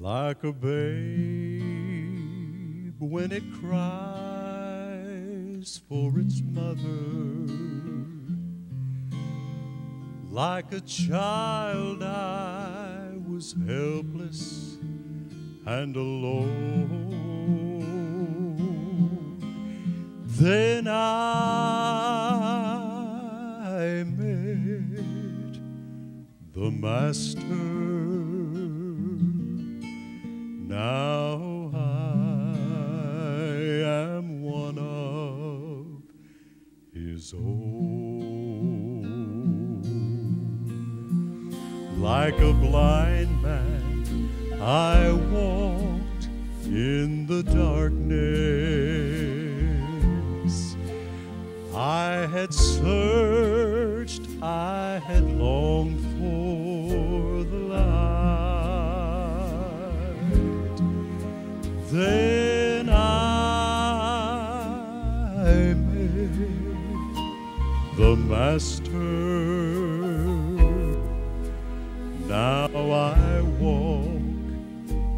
like a babe when it cries for its mother, like a child I was helpless and alone. Then I met the Master. Now I am one of His own. Like a blind man, I walked in the darkness. I had searched, Master. Now I walk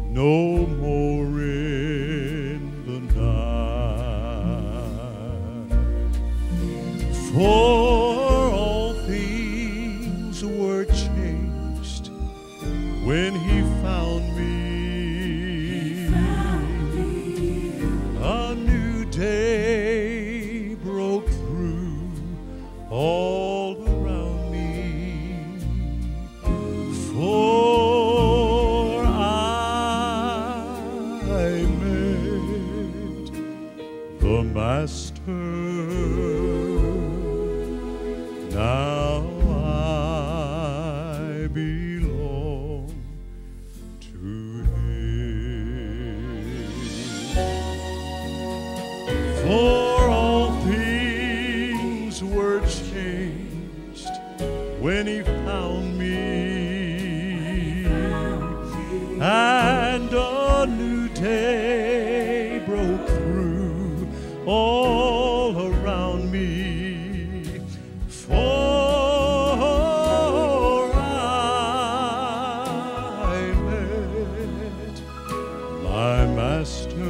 no more in the night. For all things were changed when he found me. The Master. Now I belong to Him. For all things were changed when He found me, and a new day